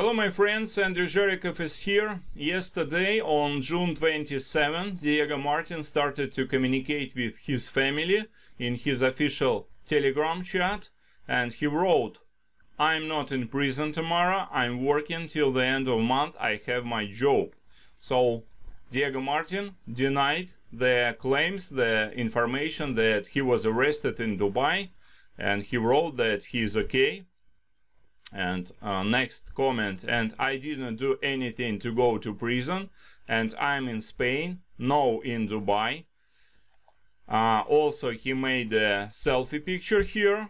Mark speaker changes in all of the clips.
Speaker 1: Hello my friends, Andrew Zharikov is here. Yesterday on June 27, Diego Martin started to communicate with his family in his official Telegram chat and he wrote I'm not in prison tomorrow, I'm working till the end of month, I have my job. So Diego Martin denied the claims, the information that he was arrested in Dubai and he wrote that he is okay and uh, next comment and i didn't do anything to go to prison and i'm in spain no in dubai. Uh, also he made a selfie picture here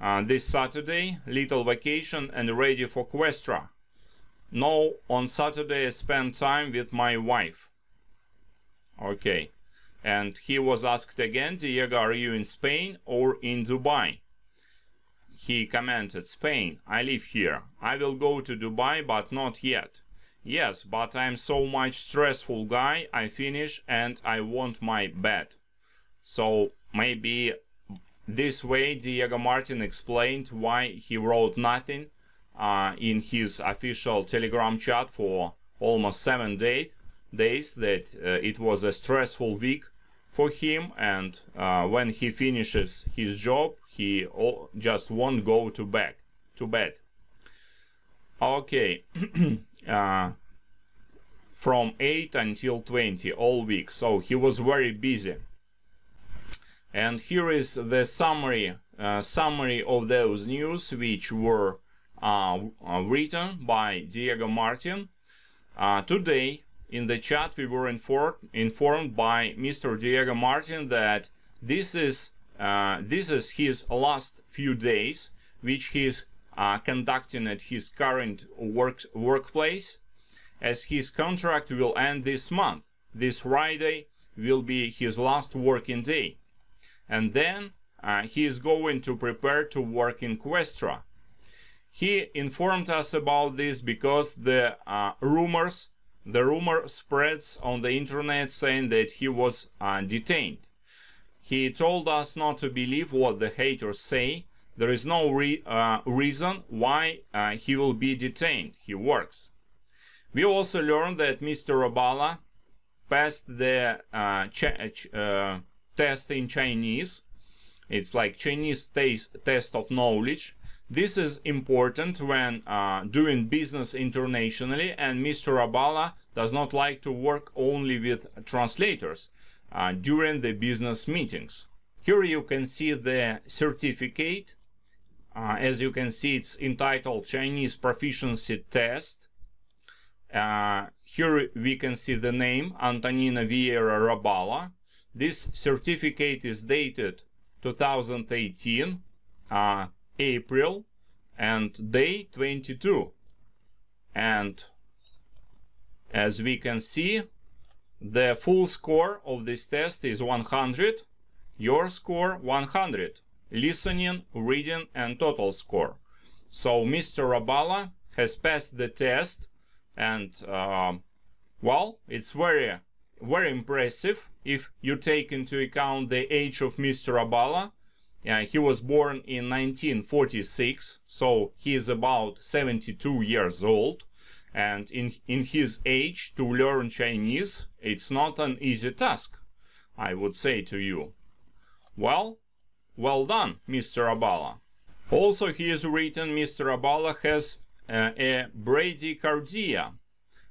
Speaker 1: uh, this saturday little vacation and ready for questra no on saturday i spent time with my wife. Okay. And he was asked again diego are you in spain or in dubai he commented, Spain, I live here. I will go to Dubai, but not yet. Yes, but I'm so much stressful guy, I finish and I want my bed. So maybe this way Diego Martin explained why he wrote nothing uh, in his official telegram chat for almost seven days days that uh, it was a stressful week for him and uh, when he finishes his job he just won't go to bed to bed. Okay uh, from 8 until 20 all week so he was very busy. And here is the summary uh, summary of those news which were uh, uh, written by Diego Martin. Uh, today in the chat we were informed informed by Mr. Diego Martin that this is uh, this is his last few days which he is uh, conducting at his current work workplace as his contract will end this month this Friday will be his last working day and then uh, he is going to prepare to work in Questra he informed us about this because the uh, rumors the rumor spreads on the internet saying that he was uh, detained. He told us not to believe what the haters say. There is no re uh, reason why uh, he will be detained. He works. We also learned that Mr. Robalo passed the uh, uh, test in Chinese. It's like Chinese test of knowledge this is important when uh, doing business internationally and Mr. Robalo does not like to work only with translators uh, during the business meetings. Here you can see the certificate. Uh, as you can see, it's entitled Chinese Proficiency Test. Uh, here we can see the name Antonina Vieira Robalo. This certificate is dated 2018. April and day 22 and as we can see the full score of this test is 100 your score 100 listening reading and total score so Mr. Robalo has passed the test and uh, well it's very very impressive if you take into account the age of Mr. Robalo he was born in 1946, so he is about 72 years old. And in, in his age, to learn Chinese, it's not an easy task, I would say to you. Well, well done, Mr. Robalo. Also, he is written Mr. Robalo has uh, a bradycardia,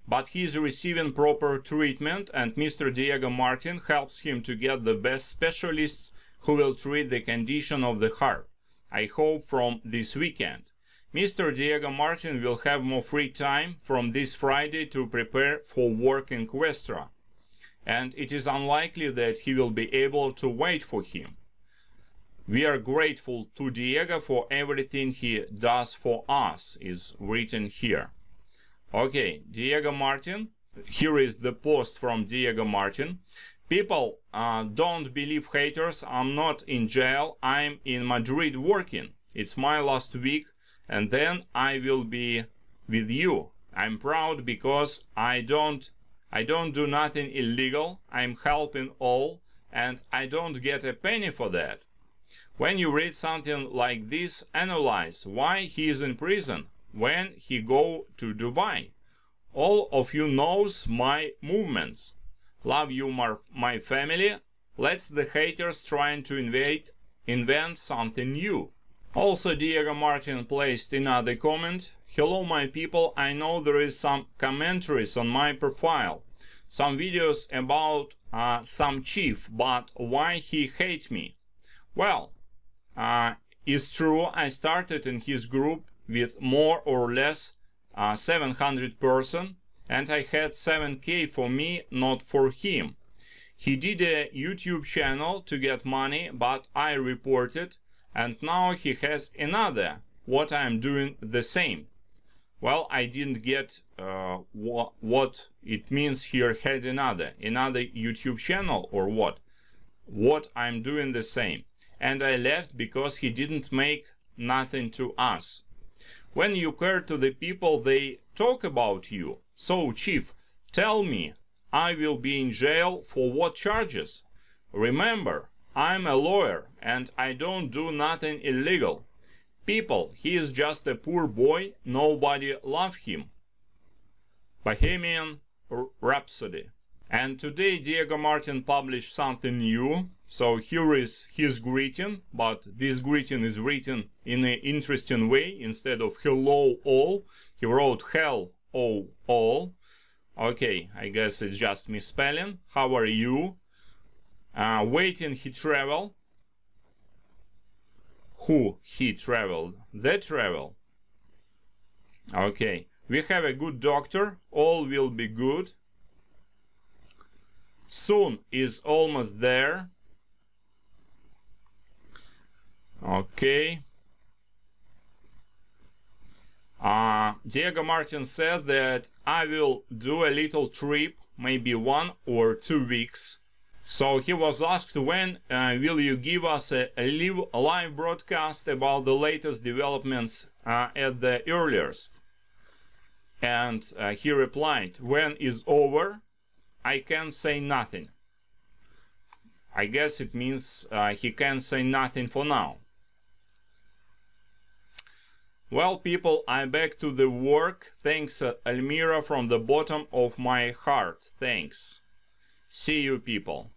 Speaker 1: but he is receiving proper treatment and Mr. Diego Martin helps him to get the best specialists who will treat the condition of the heart. I hope from this weekend. Mr. Diego Martin will have more free time from this Friday to prepare for work in Questra, and it is unlikely that he will be able to wait for him. We are grateful to Diego for everything he does for us, is written here. Okay, Diego Martin, here is the post from Diego Martin. People uh, don't believe haters. I'm not in jail. I'm in Madrid working. It's my last week and then I will be with you. I'm proud because I don't I don't do nothing illegal. I'm helping all and I don't get a penny for that. When you read something like this, analyze why he is in prison. when he go to Dubai. All of you knows my movements. Love you, my family. Let's the haters trying to invade, invent something new. Also, Diego Martin placed another comment. Hello, my people. I know there is some commentaries on my profile. Some videos about uh, some chief, but why he hate me? Well, uh, it's true. I started in his group with more or less uh, 700 person and I had 7k for me, not for him. He did a YouTube channel to get money, but I reported, and now he has another. What I'm doing the same. Well, I didn't get uh, wh what it means here had another. Another YouTube channel or what? What I'm doing the same. And I left because he didn't make nothing to us. When you care to the people, they talk about you. So, Chief, tell me, I will be in jail for what charges? Remember, I'm a lawyer and I don't do nothing illegal. People, he is just a poor boy, nobody love him. Bohemian Rhapsody. And today Diego Martin published something new. So here is his greeting, but this greeting is written in an interesting way. Instead of hello all, he wrote hell oh all. Okay, I guess it's just misspelling. How are you? Uh, waiting he travel. Who he traveled? The travel. Okay, we have a good doctor. All will be good. Soon is almost there. Okay. Uh, Diego Martin said that I will do a little trip, maybe one or two weeks. So he was asked when uh, will you give us a, a, live, live broadcast about the latest developments uh, at the earliest. And uh, he replied, when is over, I can say nothing. I guess it means uh, he can say nothing for now. Well, people, I'm back to the work. Thanks, uh, Elmira, from the bottom of my heart. Thanks. See you, people.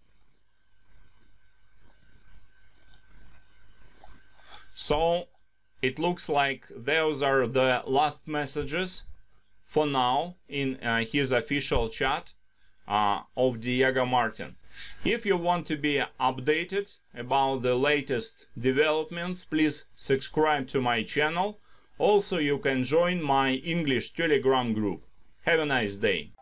Speaker 1: So, it looks like those are the last messages for now in uh, his official chat uh, of Diego Martin. If you want to be updated about the latest developments, please subscribe to my channel also, you can join my English Telegram group. Have a nice day.